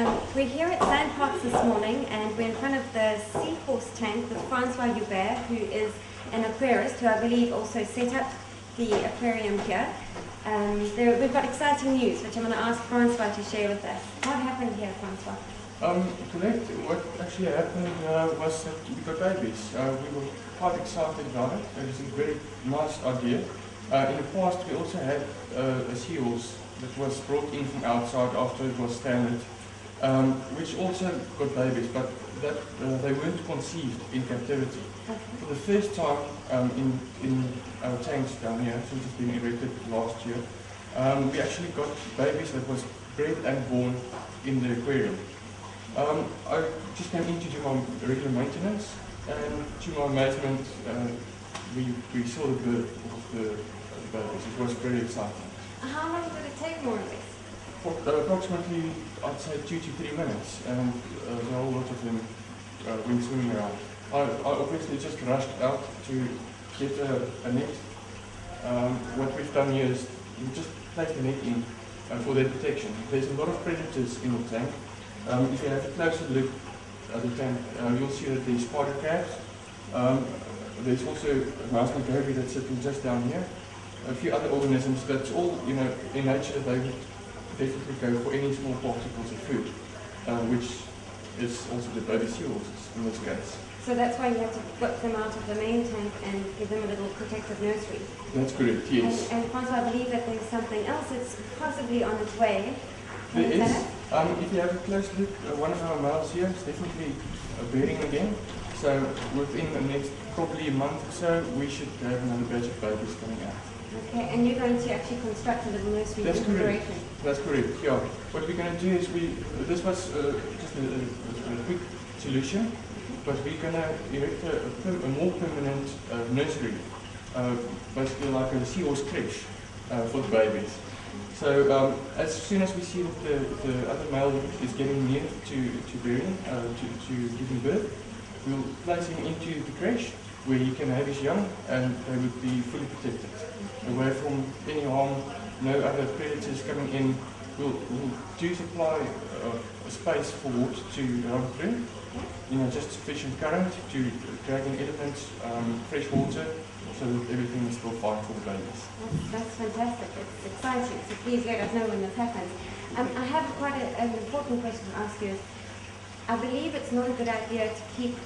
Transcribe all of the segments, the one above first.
Um, we're here at SANParks this morning and we're in front of the seahorse tank with Francois Joubert, who is an aquarist who I believe also set up the aquarium here. Um, there, we've got exciting news which I'm going to ask Francois to share with us. What happened here, Francois? Um, correct. What actually happened uh, was that we got babies. Uh, we were quite excited about it. It was a very nice idea. Uh, in the past, we also had uh, a seahorse that was brought in from outside after it was standard, um, which also got babies, but that uh, they weren't conceived in captivity. For the first time um, in, in our tanks down here, since it's been erected last year, um, we actually got babies that was bred and born in the aquarium. Um, I just came in to do my regular maintenance, and to my amazement, uh, we, we saw the birth of the, the babies. It was very exciting. How long did it take more or less? For approximately, I'd say two to three minutes, and uh, there were a lot of them uh, went swimming around. I, I obviously just rushed out to get a, a net. Um, what we've done here is just placed a net in uh, for their protection. There's a lot of predators in the tank. Um, if you have a closer look at the tank, uh, you'll see that there's spider crabs. Um, there's also a mouse goby that's sitting just down here. A few other organisms that's all, you know, in nature they would definitely go for any small particles of food, uh, which is also the baby seahorses in this case. So that's why you have to put them out of the main tank and give them a little protective nursery. That's correct, yes. And, and Francois, I believe that there's something else that's possibly on its way. Can There is, um, if you have a close look, uh, one of our males here is definitely uh, bearing again. So within the next probably a month or so, we should have another batch of babies coming out. Okay, and you're going to actually construct a little nursery That's in correct. That's correct, yeah. What we're going to do is we, this was uh, just a, a, a quick solution, but we're going to erect a, a, a more permanent uh, nursery, uh, basically like a seahorse creche uh, for the babies. So um, as soon as we see that the, the other male is getting near to, to bearing, uh, to, to giving birth, we'll place him into the creche where he can have his young and they would be fully protected away from any harm, no other predators coming in. We'll, we'll do supply uh, a space for water to run through, you know, just sufficient current to drag in elements, um, fresh water, so that everything is still fine for the babies. That's, that's fantastic. It's exciting. So please let us know when this happens. Um, I have quite a, an important question to ask you. I believe it's not a good idea to keep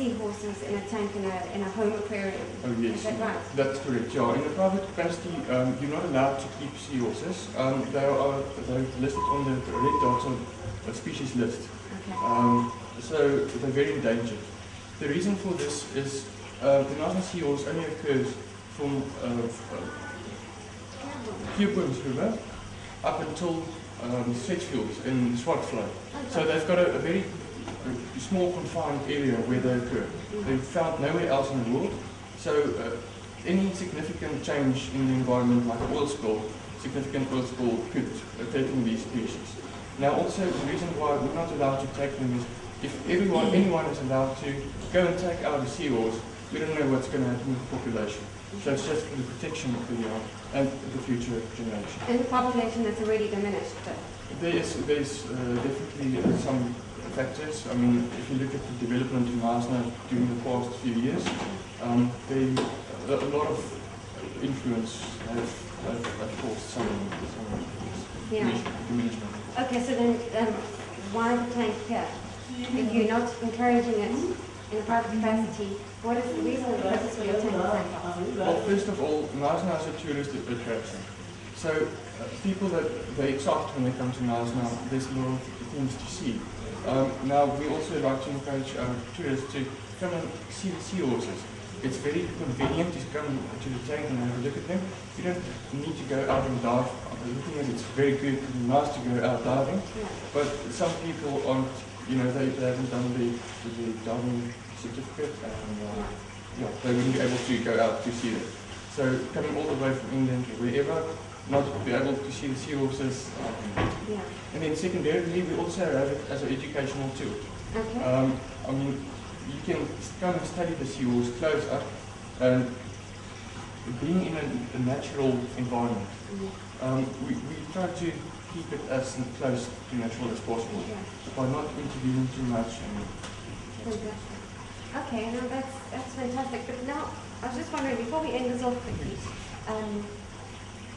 seahorses in a tank in a, in a home aquarium. Oh yes. Is that right? That's correct, yeah. In the private capacity, um, you're not allowed to keep seahorses. Um, they are they're listed on the red dots on the species list. Okay. Um, so they're very endangered. The reason for this is uh, the Knysna seahorse only occurs from uh, Pueblo's River up until um, Sedgefields in Swartvlei. So they've got a, a very uh, small confined area where they occur. They're found nowhere else in the world. So uh, any significant change in the environment, like oil spill, significant oil spill could affect these species. Now also the reason why we're not allowed to take them is if everyone, anyone is allowed to go and take out a seahorse, we don't know what's going to happen with the population. So it's just for the protection of the young and the future generation. And the population that's already diminished. But There is there's uh, definitely uh, some factors. I mean, if you look at the development in Knysna during the past few years, um, they, a, a lot of influence have, have, have caused some, some Yeah. diminish- diminishment. okay, so then um, why the tank here? If you're not encouraging it in a private capacity, what is the reason the for tank? Well, first of all, Knysna is a tourist attraction. So uh, people that they excited when they come to Knysna, there's a lot of things to see. Um, now we also like to encourage our tourists to come and see the seahorses. It's very convenient to come to the tank and have a look at them. You don't need to go out and dive. Looking at it, it's very good and nice to go out diving. But some people aren't, you know, they, they haven't done the, the diving certificate and uh, yeah, they wouldn't be able to go out to see it. So coming all the way from England or wherever, not to be able to see the seahorses. Um, Yeah. and then secondarily, we also have it as an educational tool. Okay. Um, I mean, you can come and study the seahorse close up and being in a, a natural environment. Mhm. Um, we, we try to keep it as close to natural as possible Yeah. by not intervening too much. And Fantastic. Okay, no, that's, that's fantastic. But now, I was just wondering, before we end this off quickly, um,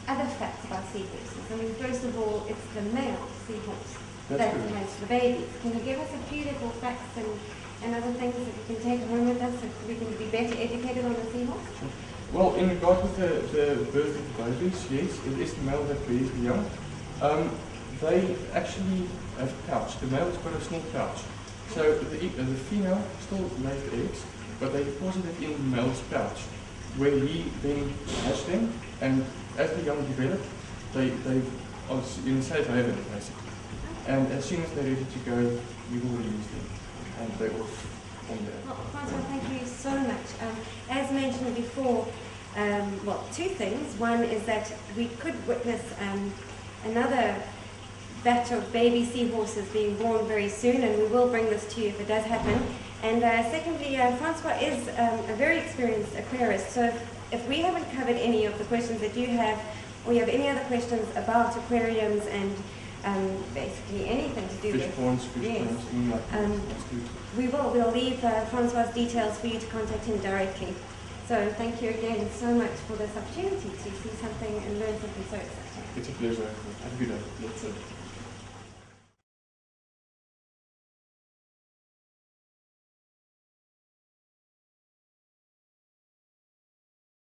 other facts about seahorses. I mean, first of all, it's the male seahorse that's that good. has the babies. Can you give us a few little facts and, and other things that we can take home with us so we can be better educated on the seahorse? Well, in regard to the, the birth of the babies, yes, it is the male that bears the young. Um, they actually have a pouch. The male's got a small pouch. So the, uh, the female still lays the eggs, but they deposit it in the male's pouch, where he then hatch them, and as the young develop, they, they are in safe haven, basically. And as soon as they're ready to go, we will release them, and from there. Well, Francois, thank you so much. Um, as mentioned before, um, well, two things. One is that we could witness um, another batch of baby seahorses being born very soon, and we will bring this to you if it does happen. And uh, secondly, uh, Francois is um, a very experienced aquarist, so if, if we haven't covered any of the questions that you have, or you have any other questions about aquariums and um, basically anything to do Fish with ponds, fish Yes. ponds, like. Um, we will. We'll leave uh, Francois' details for you to contact him directly. So thank you again so much for this opportunity to see something and learn something so exciting. It's a pleasure. Have a good day. You too.